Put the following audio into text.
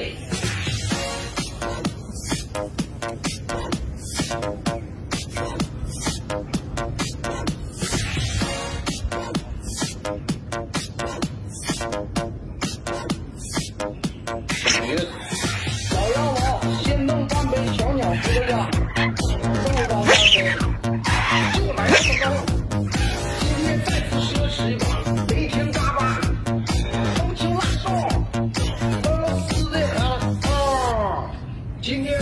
老要我先弄半杯小鸟伏特加。Junior